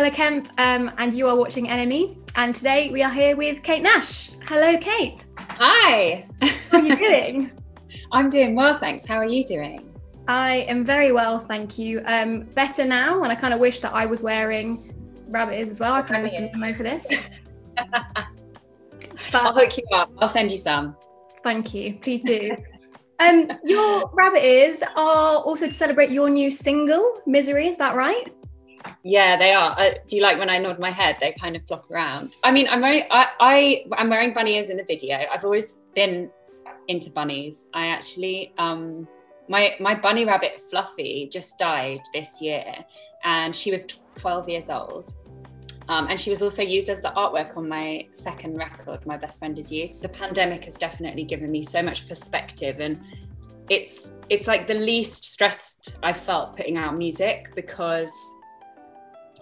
Ella Kemp, um, and you are watching NME. And today we are here with Kate Nash. Hello, Kate. Hi. How are you doing? I'm doing well, thanks. How are you doing? I am very well, thank you. Um, better now, and I kind of wish that I was wearing rabbit ears as well. I kind of missed the memo for this. but, I'll hook you up. I'll send you some. Thank you. Please do. um, your rabbit ears are also to celebrate your new single, Misery. Is that right? Yeah, they are. Uh, do you like when I nod my head? They kind of flop around. I mean, I'm wearing I, I I'm wearing bunny ears in the video. I've always been into bunnies. I actually um my my bunny rabbit Fluffy just died this year, and she was 12 years old. Um, and she was also used as the artwork on my second record, My Best Friend Is You. The pandemic has definitely given me so much perspective and it's it's like the least stressed I felt putting out music because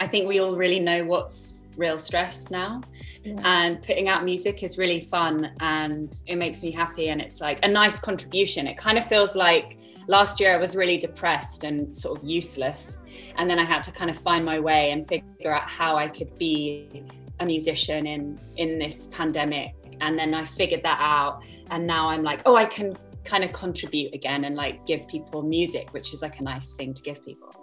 I think we all really know what's real stress now. Yeah. And putting out music is really fun and it makes me happy. And it's like a nice contribution. It kind of feels like last year I was really depressed and sort of useless. And then I had to kind of find my way and figure out how I could be a musician in in this pandemic. And then I figured that out. And now I'm like, oh, I can kind of contribute again and like give people music, which is like a nice thing to give people.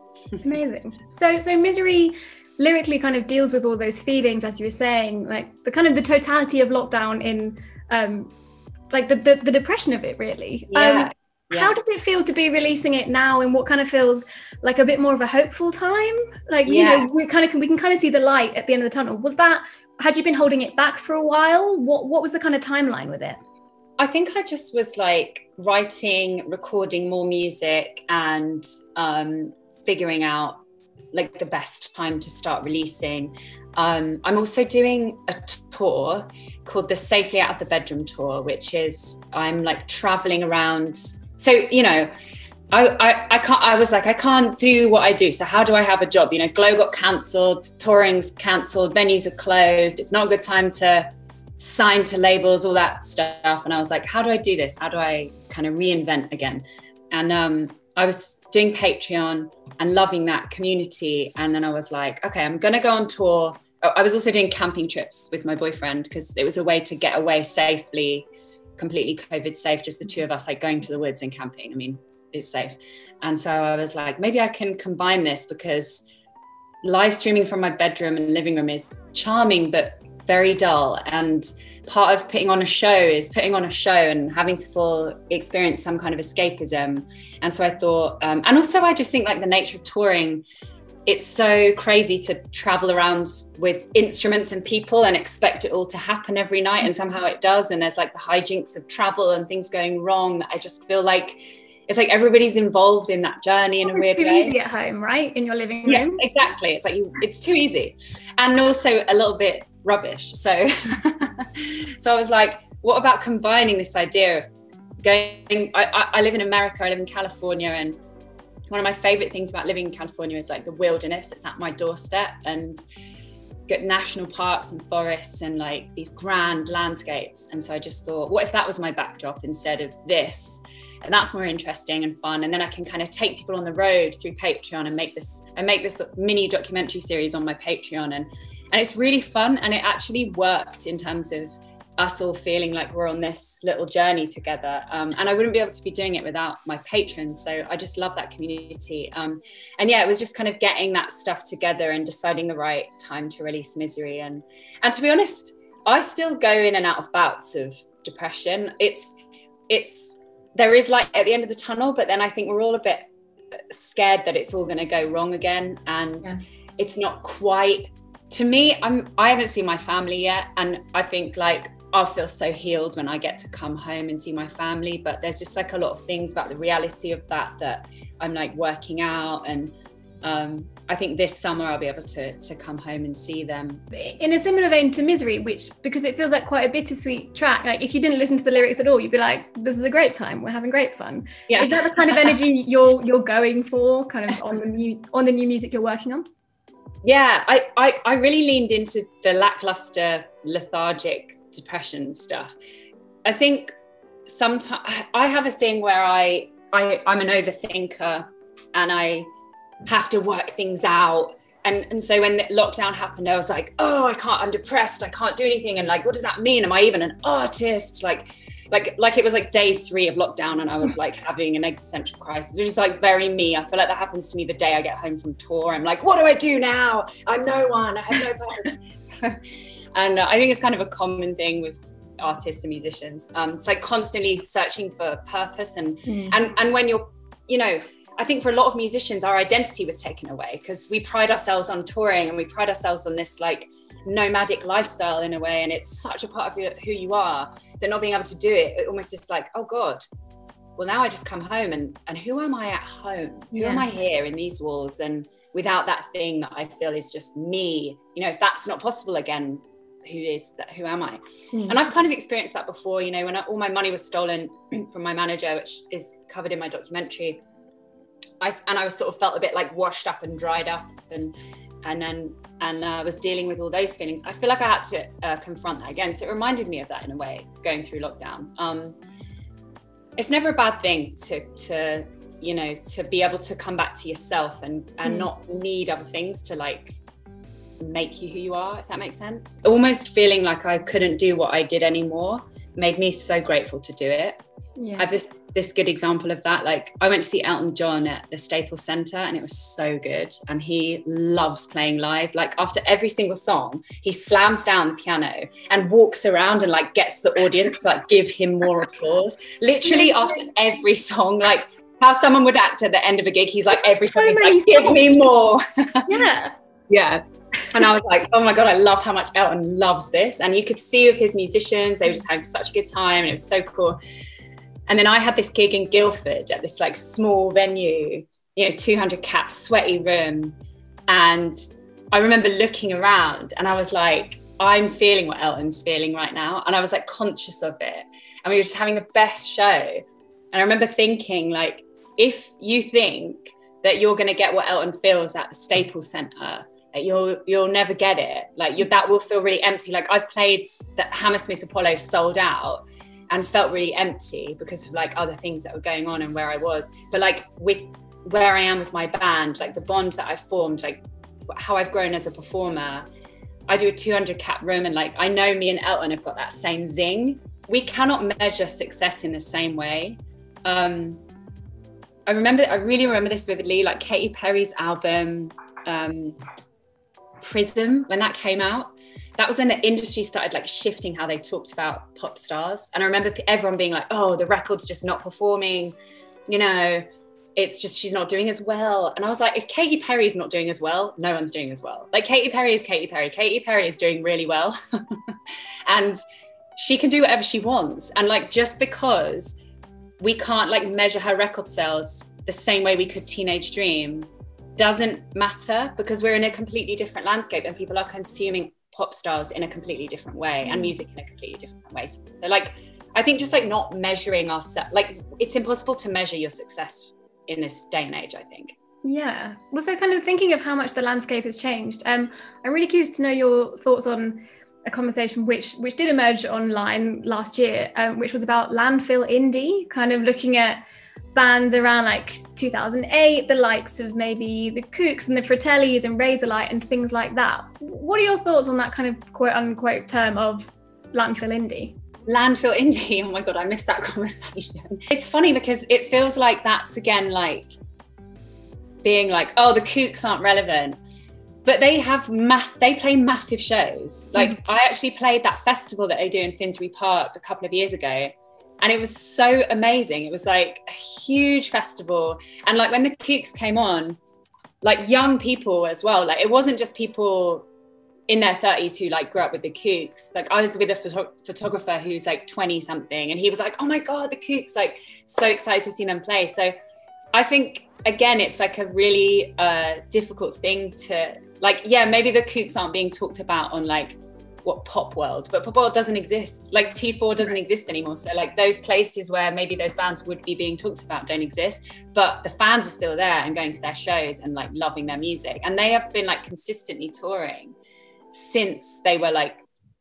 Amazing. So so misery lyrically kind of deals with all those feelings as you were saying, like the kind of the totality of lockdown in um like the the, the depression of it really. Yeah. Um, yeah. How does it feel to be releasing it now in what kind of feels like a bit more of a hopeful time? Like, you know, we kind of can we can kind of see the light at the end of the tunnel. Was that had you been holding it back for a while? What what was the kind of timeline with it? I think I just was like writing, recording more music and um figuring out like the best time to start releasing. Um, I'm also doing a tour called the Safely Out of the Bedroom Tour, which is I'm like traveling around. So, you know, I, I, I can't I was like, I can't do what I do. So how do I have a job? You know, Glow got cancelled, touring's cancelled, venues are closed. It's not a good time to sign to labels, all that stuff. And I was like, how do I do this? How do I kind of reinvent again? And um, I was doing Patreon and loving that community. And then I was like, okay, I'm going to go on tour. Oh, I was also doing camping trips with my boyfriend because it was a way to get away safely, completely COVID safe, just the two of us, like going to the woods and camping. I mean, it's safe. And so I was like, maybe I can combine this because live streaming from my bedroom and living room is charming, but very dull. And part of putting on a show is putting on a show and having people experience some kind of escapism. And so I thought, um, and also I just think like the nature of touring, it's so crazy to travel around with instruments and people and expect it all to happen every night. And somehow it does. And there's like the hijinks of travel and things going wrong. I just feel like it's like everybody's involved in that journey in a weird too way. Too easy at home, right? In your living room. Yeah, exactly. It's like you, it's too easy, and also a little bit rubbish. So, so I was like, what about combining this idea of going? I, I live in America, I live in California, and one of my favorite things about living in California is like the wilderness that's at my doorstep and get national parks and forests and like these grand landscapes. And so I just thought, what if that was my backdrop instead of this? And that's more interesting and fun. And then I can kind of take people on the road through Patreon and make this and make this mini documentary series on my Patreon. And and it's really fun and it actually worked in terms of us all feeling like we're on this little journey together. Um, and i wouldn't be able to be doing it without my patrons so i just love that community. Um, and yeah it was just kind of getting that stuff together and deciding the right time to release misery. And and to be honest i still go in and out of bouts of depression. It's it's there is light at the end of the tunnel but then i think we're all a bit scared that it's all going to go wrong again. And yeah. it's not quite to me, I'm I haven't seen my family yet, and I think like I'll feel so healed when I get to come home and see my family. But there's just like a lot of things about the reality of that that I'm like working out and. Um, I think this summer I'll be able to to come home and see them. In a similar vein to Misery, which because it feels like quite a bittersweet track. Like if you didn't listen to the lyrics at all, you'd be like, "This is a great time. We're having great fun." Yeah. Is that the kind of energy you're you're going for, kind of on the new on the new music you're working on? Yeah I, I i really leaned into the lackluster lethargic depression stuff. I think sometimes i have a thing where i i i'm an overthinker and i have to work things out. And and so when the lockdown happened i was like oh i can't i'm depressed i can't do anything. And like what does that mean? Am i even an artist? Like like like it was like day three of lockdown and i was like having an existential crisis which is like very me. I feel like that happens to me the day i get home from tour. I'm like what do i do now? I'm no one. I have no purpose and uh, i think it's kind of a common thing with artists and musicians. Um it's like constantly searching for purpose and mm. and and when you're you know I think for a lot of musicians, our identity was taken away because we pride ourselves on touring and we pride ourselves on this like nomadic lifestyle in a way. And it's such a part of your, who you are that not being able to do it, it almost is like, oh God, well, now I just come home and, and who am I at home? Who yeah. am I here in these walls? And without that thing that I feel is just me, you know, if that's not possible again, who is that? Who am I? Mm. And I've kind of experienced that before, you know, when I, all my money was stolen from my manager, which is covered in my documentary I, and I was sort of felt a bit like washed up and dried up and and then and uh, was dealing with all those feelings. I feel like I had to uh, confront that again. So it reminded me of that in a way, going through lockdown. Um, it's never a bad thing to to you know to be able to come back to yourself and and mm. not need other things to like make you who you are if that makes sense almost feeling like i couldn't do what i did anymore made me so grateful to do it. Yeah. I have this, this good example of that. Like I went to see Elton John at the Staples Center and it was so good. And he loves playing live. Like after every single song, he slams down the piano and walks around and like gets the audience to like give him more applause. Literally after every song, like how someone would act at the end of a gig, he's like every time he's like, give me more. Yeah. yeah and I was like, oh my God, I love how much Elton loves this. And you could see with his musicians, they were just having such a good time. And it was so cool. And then I had this gig in Guildford at this like small venue, you know, 200 cap sweaty room. And I remember looking around and I was like, I'm feeling what Elton's feeling right now. And I was like conscious of it. And we were just having the best show. And I remember thinking, like, if you think that you're going to get what Elton feels at the Staples Center, you'll you'll never get it. Like you that will feel really empty. Like i've played that hammersmith apollo sold out and felt really empty because of like other things that were going on and where i was. But like with where i am with my band like the bond that i've formed like how i've grown as a performer i do a 200 cap room and like i know me and elton have got that same zing. We cannot measure success in the same way. Um i remember i really remember this vividly like katy perry's album um Prism, when that came out, that was when the industry started like shifting how they talked about pop stars. And I remember everyone being like, oh, the record's just not performing, you know, it's just she's not doing as well. And I was like, if Katy Perry is not doing as well, no one's doing as well. Like Katy Perry is Katy Perry. Katy Perry is doing really well. and she can do whatever she wants. And like just because we can't like measure her record sales the same way we could Teenage Dream doesn't matter because we're in a completely different landscape and people are consuming pop stars in a completely different way and mm. music in a completely different way. So like I think just like not measuring ourselves like it's impossible to measure your success in this day and age, I think. Yeah. Well, so kind of thinking of how much the landscape has changed. Um, I'm really curious to know your thoughts on a conversation which which did emerge online last year, um, which was about landfill indie, kind of looking at bands around like 2008, the likes of maybe the Kooks and the Fratellis and Razorlight and things like that. What are your thoughts on that kind of quote unquote term of landfill indie? Landfill indie. Oh my god, I missed that conversation. It's funny because it feels like that's again like being like, oh, the Kooks aren't relevant. But they have mass, they play massive shows. Like mm-hmm. I actually played that festival that they do in Finsbury Park a couple of years ago and it was so amazing. It was like a huge festival. And like when the Kooks came on, like young people as well, like it wasn't just people in their 30s who like grew up with the Kooks. Like I was with a photo- photographer who's like 20 something and he was like, oh my God, the Kooks, like so excited to see them play. So I think again, it's like a really uh, difficult thing to like, yeah, maybe the Kooks aren't being talked about on like what pop world, but pop world doesn't exist. Like T4 doesn't exist anymore. So like those places where maybe those bands would be being talked about don't exist, but the fans are still there and going to their shows and like loving their music. And they have been like consistently touring since they were like,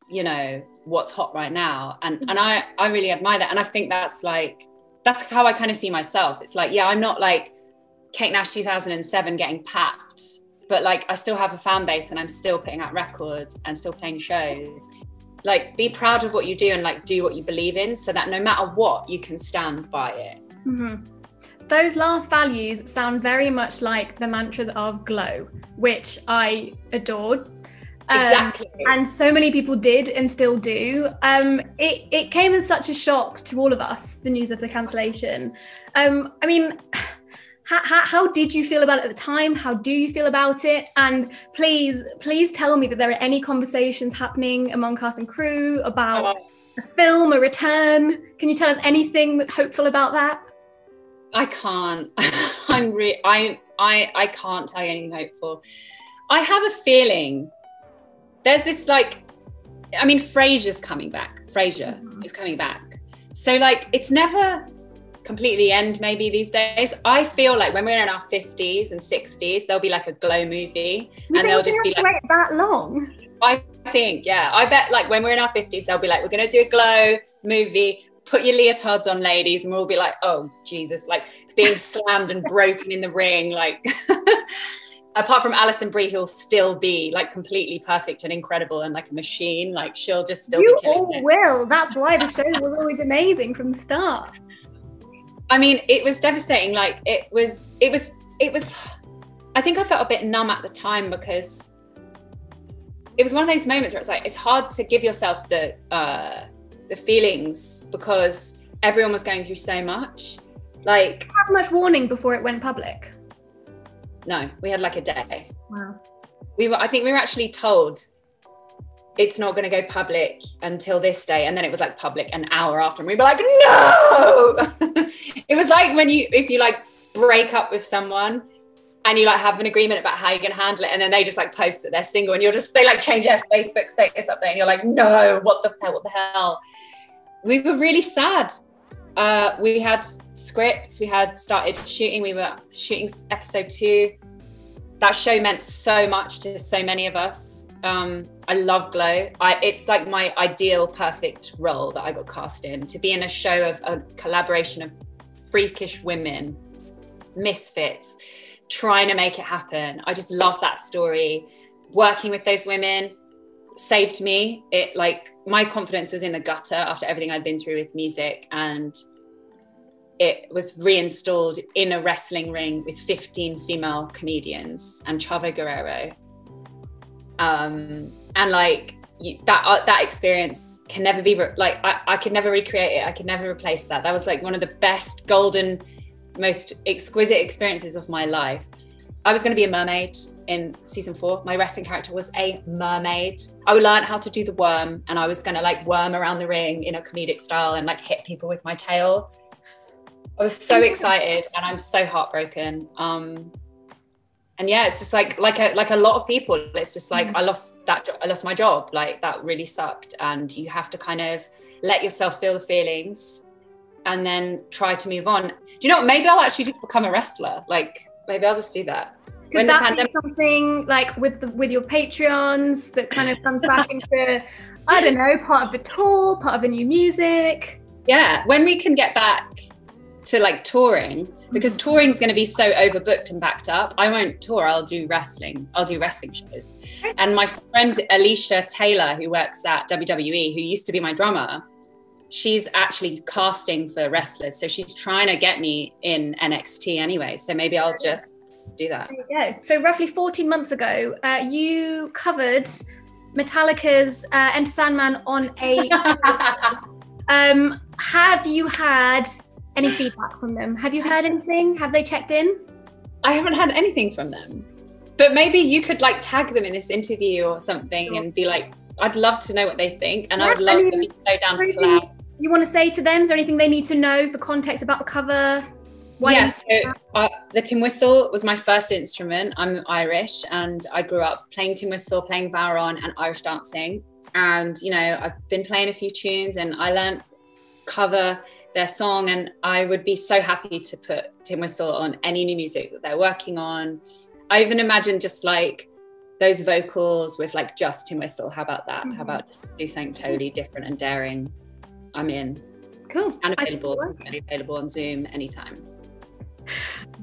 you know, what's hot right now. And and mm-hmm. I I really admire that. And I think that's like that's how I kind of see myself. It's like, yeah, I'm not like Kate Nash 2007 getting packed but like I still have a fan base and I'm still putting out records and still playing shows. Like be proud of what you do and like do what you believe in so that no matter what, you can stand by it. Mm-hmm. Those last values sound very much like the mantras of Glow, which I adored. Um, exactly. And so many people did and still do. Um, it, it came as such a shock to all of us, the news of the cancellation. Um, I mean, how, how, how, did you feel about it at the time? How do you feel about it? And please, please tell me that there are any conversations happening among cast and crew about a film, a return. Can you tell us anything hopeful about that? I can't. I'm re- I I I can't tell you anything hopeful. I have a feeling there's this like, I mean, Frasier's coming back. Frasier mm-hmm. is coming back. So like, it's never completely end maybe these days. I feel like when we're in our 50s and 60s, there'll be like a glow movie you and they'll just be like that long. I think, yeah. I bet like when we're in our 50s, they'll be like, we're gonna do a glow movie. Put your leotards on, ladies, and we'll be like, oh Jesus, like being slammed and broken in the ring, like apart from Alison Brie, he'll still be like completely perfect and incredible and like a machine. Like she'll just still you be killing all it. will. That's why the show was always amazing from the start. I mean, it was devastating. Like it was, it was, it was. I think I felt a bit numb at the time because it was one of those moments where it's like it's hard to give yourself the uh, the feelings because everyone was going through so much. Like, how much warning before it went public? No, we had like a day. Wow. We were, I think we were actually told it's not going to go public until this day. And then it was like public an hour after. And we were like, no. like when you, if you like break up with someone and you like have an agreement about how you're to handle it. And then they just like post that they're single and you're just, they like change their Facebook status update. And you're like, no, what the hell? What the hell? We were really sad. Uh, we had scripts, we had started shooting, we were shooting episode two. That show meant so much to so many of us. Um, I love Glow. I, it's like my ideal, perfect role that I got cast in to be in a show of a collaboration of freakish women, misfits, trying to make it happen. I just love that story. Working with those women saved me. It like my confidence was in the gutter after everything I'd been through with music and it was reinstalled in a wrestling ring with 15 female comedians and Chavo Guerrero. Um, and like you, that uh, that experience can never be re- like I, I could never recreate it. I could never replace that. That was like one of the best golden, most exquisite experiences of my life. I was going to be a mermaid in season four. My wrestling character was a mermaid. I learned how to do the worm, and I was going to like worm around the ring in a comedic style and like hit people with my tail. I was so excited, and I'm so heartbroken. Um, and yeah, it's just like like a like a lot of people. It's just like mm. I lost that I lost my job. Like that really sucked, and you have to kind of let yourself feel the feelings, and then try to move on. Do you know? Maybe I'll actually just become a wrestler. Like maybe I'll just do that. Could that pandemic- something like with the, with your Patreons that kind of comes back into I don't know part of the tour, part of the new music? Yeah, when we can get back to like touring because mm-hmm. touring is going to be so overbooked and backed up. I won't tour. I'll do wrestling. I'll do wrestling shows. And my friend Alicia Taylor, who works at WWE, who used to be my drummer, she's actually casting for wrestlers. So she's trying to get me in NXT anyway. So maybe I'll just do that. There you go. So roughly 14 months ago, uh, you covered Metallica's uh, Enter Sandman on a. um, have you had any feedback from them? Have you heard anything? Have they checked in? I haven't had anything from them. But maybe you could like tag them in this interview or something sure. and be like, I'd love to know what they think. And yeah, I would love I mean, to go down to collab. You want to say to them? Is there anything they need to know for context about the cover? Why yes, so, uh, the tin whistle was my first instrument. I'm Irish and I grew up playing tin whistle, playing bodhrán, and Irish dancing. And, you know, I've been playing a few tunes and I learned cover their song. And I would be so happy to put tin whistle on any new music that they're working on. I even imagine just like those vocals with like just tin whistle. How about that? Mm-hmm. How about just do something totally different and daring? I'm in. Cool. And available, available on Zoom anytime.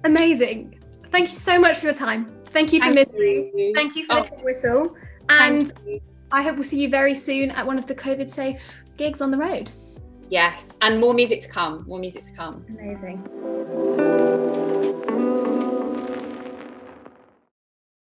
Amazing. Thank you so much for your time. Thank you for Thank you. Thank you for oh. the tin whistle. And I hope we'll see you very soon at one of the COVID safe gigs on the road. Yes, and more music to come. More music to come. Amazing.